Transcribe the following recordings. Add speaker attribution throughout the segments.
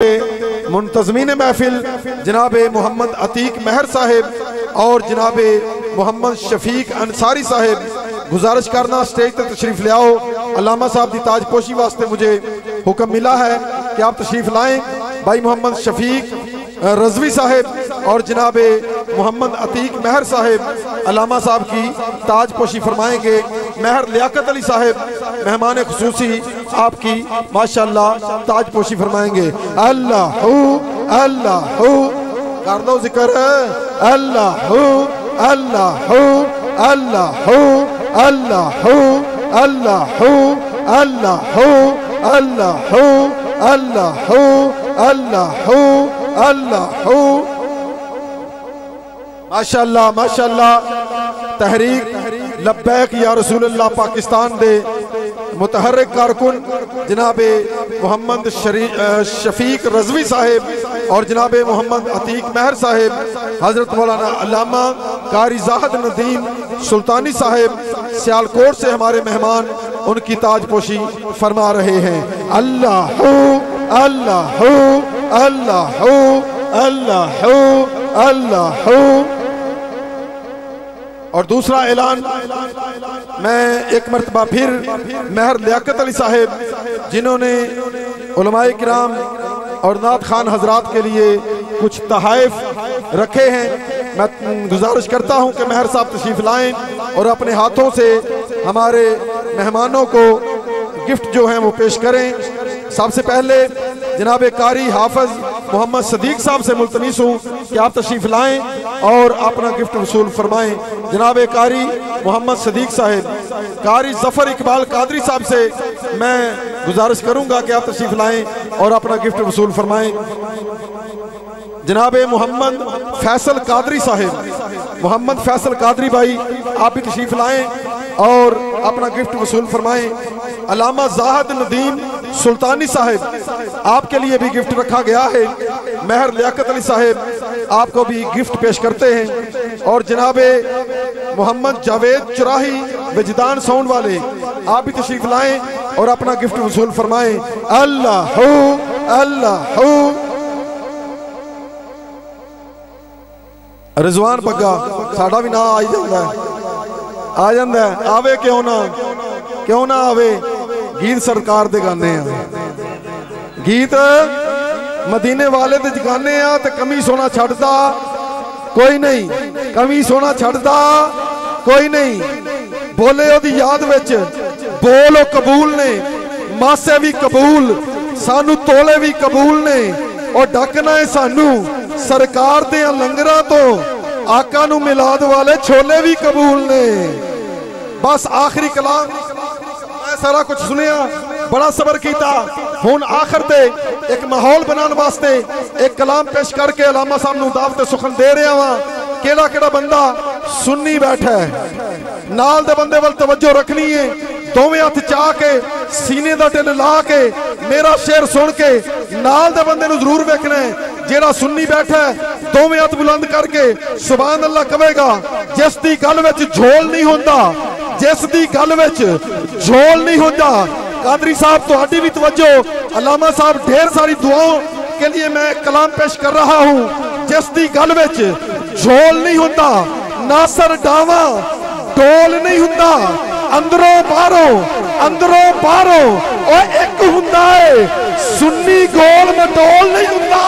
Speaker 1: मुंतजमीन महफिल, जनाब मोहम्मद अतीक महर साहेब और जनाब मोहम्मद शफीक अंसारी साहेब। गुजारिश करना स्टेज तक तशरीफ़ ले आओ। अलामा साहब की ताजपोशी वास्ते मुझे हुक्म मिला है कि आप तशरीफ़ लाएँ। भाई मोहम्मद शफीक रजवी साहेब और जनाब मोहम्मद अतीक महर साहिब, अलामा साहब की ताजपोशी फरमाएँगे। महर लियाकत अली साहेब मेहमान खसूसी आपकी, माशाल्लाह, ताजपोशी फरमाएँगे, अल्लाह अल्लाह, कर दो ज़िक्र, अल्लाह अल्लाह अल्लाह अल्लाह अल्लाह अल्लाह अल्लाह अल्लाह अल्लाह अल्लाह। माशाल्लाह माशाल्लाह, तहरीक, लब्बैक या रसूल अल्लाह पाकिस्तान दे मुतहरक कारकुन, जनाब मोहम्मद शफीक रजवी साहेब और जनाब मोहम्मद अतीक महर साहेब, हज़रत मौलाना अल्लामा कारी जाहद नदीम सुल्तानी साहेब, सियालकोट से हमारे मेहमान उनकी ताजपोशी फरमा रहे हैं। अल्लाह अल्लाह अल्लाह अल्लाह अल्लाह। और दूसरा ऐलान, मैं एक मरतबा फिर महर लियाकत अली साहेब, जिन्होंने किराम और नात खान हजरात के लिए कुछ तहाइफ रखे हैं। मैं गुजारिश करता हूँ कि महर साहब तशरीफ़ लाएँ और अपने हाथों से हमारे मेहमानों को गिफ्ट जो हैं वो पेश करें। सबसे पहले जनाब कारी हाफज मोहम्मद सदीक साहब से मुलतमिस हूँ कि आप तशरीफ़ लाएँ। और अपना गिफ्ट वसूल फरमाएँ। जनाब कारी मोहम्मद सदीक साहब, कारी ज़फ़र इकबाल कादरी साहब से मैं गुजारिश करूँगा कि आप तशरीफ़ लाएँ और अपना गिफ्ट वसूल फरमाएँ। जनाब मोहम्मद फैसल कादरी साहेब, मोहम्मद फैसल कादरी भाई, आप भी तशरीफ़ लाएँ और अपना गिफ्ट वसूल फरमाएँ। अलामा जाहद नदीम सुल्तानी साहब, आपके लिए भी गिफ्ट रखा गया है। मेहर लियाकत अली साहब, आपको भी गिफ्ट पेश करते हैं। और जनाब मोहम्मद जावेद चुराही, वजदान साउंड वाले, आप भी तशरीफ़ लाएँ और अपना गिफ्ट वसूल फरमाएँ। अल्लाह अल्लाह। रिजवान पग्गा साडा भी ना आ जाता है। आ जाता है। आवे क्यों ना? क्यों ना आवे? ਗੀਤ ਸਰਕਾਰ ਦੇ ਗਾਣੇ ਆ। ਗੀਤ ਮਦੀਨੇ ਵਾਲੇ ਦੇ ਜਗਾਨੇ ਆ ਤੇ ਕਮੀ ਸੋਨਾ ਛੱਡਦਾ ਕੋਈ ਨਹੀਂ। ਕਮੀ ਸੋਨਾ ਛੱਡਦਾ ਕੋਈ ਨਹੀਂ। ਬੋਲੇ ਉਹਦੀ ਯਾਦ ਵਿੱਚ। ਬੋਲ ਉਹ ਕਬੂਲ ਨੇ। ਮਾਸੇ ਵੀ ਕਬੂਲ। ਸਾਨੂੰ ਤੋਲੇ ਵੀ ਕਬੂਲ ਨੇ। ਉਹ ਡੱਕਣਾ ਹੈ ਸਾਨੂੰ। ਸਰਕਾਰ ਦੇ ਲੰਗਰਾਂ ਤੋਂ। ਆਕਾ ਨੂੰ ਮਿਲਾਦ ਵਾਲੇ ਛੋਲੇ ਵੀ ਕਬੂਲ ਨੇ। ਬਸ ਆਖਰੀ ਕਲਾਮ ਸਾਰਾ ਕੁਝ ਸੁਣਿਆ ਬੜਾ ਸਬਰ ਕੀਤਾ ਹੁਣ ਆਖਰ ਤੇ ਇੱਕ ਮਾਹੌਲ ਬਣਾਉਣ ਵਾਸਤੇ ਇੱਕ ਕਲਾਮ ਪੇਸ਼ ਕਰਕੇ ਅਲਾਮਾ ਸਾਹਿਬ ਨੂੰ ਦਾਵਤ ਸੁਖਨ ਦੇ ਰਿਹਾ ਵਾਂ ਕਿਹੜਾ ਕਿਹੜਾ ਬੰਦਾ ਸੁੰਨੀ ਬੈਠਾ ਹੈ ਨਾਲ ਦੇ ਬੰਦੇ ਵੱਲ ਤਵੱਜੋ ਰੱਖਣੀ ਹੈ ਦੋਵੇਂ ਹੱਥ ਚਾ ਕੇ ਸੀਨੇ ਦਾ ਢਿੱਲ ਲਾ ਕੇ ਮੇਰਾ ਸ਼ੇਰ ਸੁਣ ਕੇ ਨਾਲ ਦੇ ਬੰਦੇ ਨੂੰ ਜ਼ਰੂਰ ਵੇਖਣਾ ਹੈ ਜਿਹੜਾ ਸੁੰਨੀ ਬੈਠਾ ਦੋਵੇਂ ਹੱਥ ਬੁਲੰਦ ਕਰਕੇ ਸੁਭਾਨ ਅੱਲਾ ਕਹੇਗਾ ਜਿਸ ਦੀ ਗੱਲ ਵਿੱਚ ਝੋਲ ਨਹੀਂ ਹੁੰਦਾ ਜਿਸ ਦੀ ਗੱਲ ਵਿੱਚ ਝੋਲ ਨਹੀਂ ਹੁੰਦਾ ਕਾਦਰੀ ਸਾਹਿਬ ਤੁਹਾਡੀ ਵੀ ਤਵੱਜੋ ਅਲਾਮਾ ਸਾਹਿਬ ਢੇਰ ਸਾਰੀ ਦੁਆਓ के लिए मैं कलाम पेश कर रहा हूं जिस की गल में झोल नहीं होंगे नासर डावा ढोल नहीं होंगे अंदरों बाहरों अंदरों बाहरों और एक होंगे सुन्नी गोल मटोल नहीं होंगे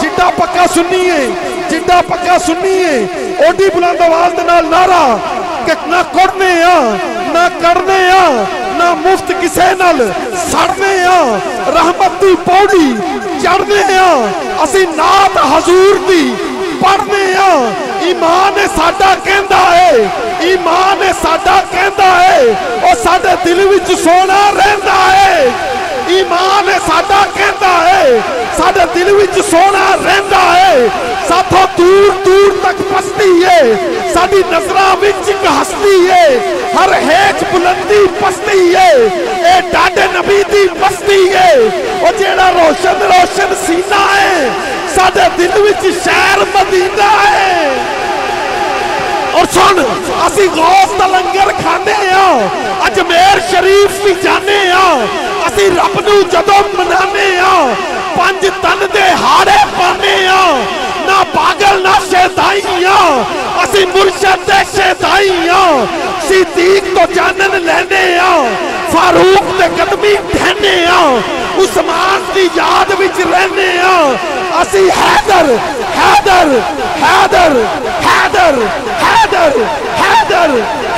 Speaker 1: चिट्टा पक्का सुन्नी है ਜਿੰਦਾ ਪੱਕਾ ਸੁਣਨੀ ਏ ਓਡੀ ਬੁਲੰਦ ਆਵਾਜ਼ ਦੇ ਨਾਲ ਨਾਰਾ ਕਿ ਨਾ ਕੋੜਨੇ ਆ, ਨਾ ਕਰਨੇ ਆ, ਨਾ ਮੁਫਤ ਕਿਸੇ ਨਾਲ ਸੜਨੇ ਆ, ਰਹਿਮਤ ਦੀ ਪੌੜੀ ਚੜਨੇ ਆ, ਅਸੀਂ ਨਾਤ ਹਜ਼ੂਰ ਦੀ ਪੜਨੇ ਆ। ਈਮਾਨ ਹੈ ਸਾਡਾ ਕਹਿੰਦਾ ਏ, ਈਮਾਨ ਨੇ ਸਾਡਾ ਕਹਿੰਦਾ ਏ, ਉਹ ਸਾਡੇ ਦਿਲ ਵਿੱਚ ਸੋਨਾ ਰਹਿੰਦਾ ਏ। ਈਮਾਨ ਸਾਡਾ ਕਹਿੰਦਾ ਏ ਸਾਡੇ ਦਿਲ ਵਿੱਚ ਸੋਨਾ ਰਹਿੰਦਾ ਏ ਸਾਥੋਂ ਦੂਰ ਦੂਰ ਤੱਕ ਪਸਤੀ ਏ ਸਾਡੀ ਨਜ਼ਰਾਂ ਵਿੱਚ ਇੱਕ ਹਸਤੀ ਏ ਹਰ ਹੇਜ ਬੁਲੰਦੀ ਪਸਤੀ ਏ ਇਹ ਡਾਡੇ ਨਬੀ ਦੀ ਬਸਤੀ ਏ ਉਹ ਜਿਹੜਾ ਰੋਸ਼ਨ ਰੋਸ਼ਨ ਸੀਨਾ ਏ ਸਾਡੇ ਦਿਲ ਵਿੱਚ ਸ਼ਹਿਰ ਮਦੀਨਾ ਏ ਔਰ ਸੁਣ ਅਸੀਂ ਗੌਸ ਦਾ ਲੰਗਰ ਖਾਂਦੇ ਆ ਅਜਮੇਰ ਸ਼ਰੀਫ ਵੀ ਜਾਣੇ ਆ
Speaker 2: ਅਸੀਂ ਰੱਬ ਨੂੰ ਜਦੋਂ ਮਨਾਨੇ ਆ ਪੰਜ ਤਨ ਦੇ ਹਾੜੇ ਪਾਣੇ ਆ ਨਾ ਪਾਗਲ, ਨਾ ਸ਼ੈਤਾਈ ਆ ਅਸੀਂ ਮੁਰਸ਼ਦ ਦੇ ਸ਼ੈਤਾਈ ਆ ਸਿੱਦੀਕ ਤੋਂ ਜਾਨਨ ਲੈਨੇ ਆ ਫਾਰੂਕ ਦੇ ਕਦਮੀ ਠਹਿਨੇ ਆ ਉਸਮਾਨ ਦੀ ਯਾਦ ਵਿੱਚ ਰਹਿਨੇ ਆ ਅਸੀਂ ਹੈਦਰ ਹੈਦਰ ਹੈਦਰ ਹੈਦਰ ਹੈਦਰ ਹੈਦਰ ਹੈਦਰ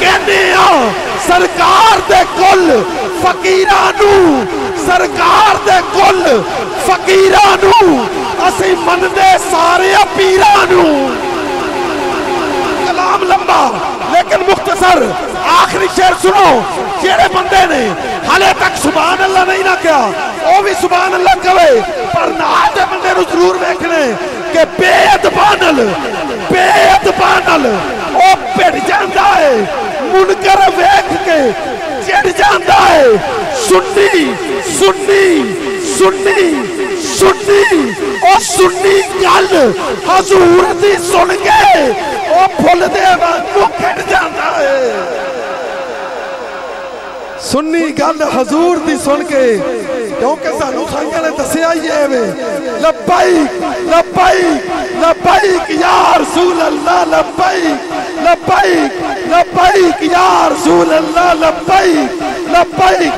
Speaker 2: ਕਹਿੰਦੇ ਆ ਸਰਕਾਰ ਦੇ ਕੁੱਲ ਫਕੀਰਾਂ ਨੂੰ ਸਰਕਾਰ ਦੇ ਕੁੱਲ ਫਕੀਰਾਂ ਨੂੰ ਅਸੀਂ ਮੰਨਦੇ ਸਾਰੇ ਪੀਰਾਂ ਨੂੰ लेकिन मुख्तसर आखिरी शेर सुनो। जेड़े बंदे ने हाले तक सुबहान अल्लाह नहीं ना किया। वो भी सुबहान अल्लाह कवे पर नाल बंदे ज़रूर देखने कि बेअदबानल बेअदबानल ओ भिड़ जांदा है, मुनकर वेख के चिड़ जांदा है। सुन्नी सुन्नी सुन्नी सुन्नी और सुन्नी गल हजूर दी सुन के ओ फुल दे वांगू खिड़ जांदा है।
Speaker 1: सुन्नी गल हजूर दी सुन के, क्योंकि सानू खाइया ने दसया ही है वे
Speaker 2: लबाई लबाई लब्बाइक या रसूल अल्लाह लबाई लबाई लब्बाइक या रसूल अल्लाह लबाई लबाई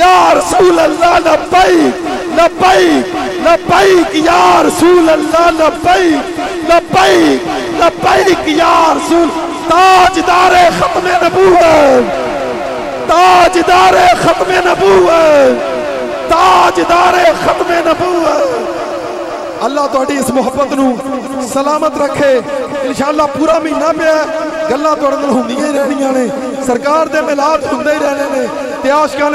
Speaker 2: या रसूल अल्लाह लबाई लबैक अल्लाह
Speaker 1: लबैक इस मुहबत न सलामत रखे। इंशाला पूरा महीना पे गल् थोड़े होंगे रहनिया ने। सरकार के मिलाप होंगे ही रहने ते आशका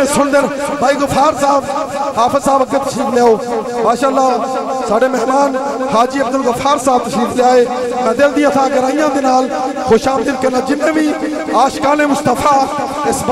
Speaker 1: भाई गुफार साहब, हाफिज साहब अगर तशरीफ़ ले माशाला साढ़े मेहमान, हाजी अब्दुल गफार साहब तशरीफ़ ले मैं दिल दिया था गराइया के नाल खुश आमदिल कहना जिन्हें भी आशकाने मुस्तफ़ा इस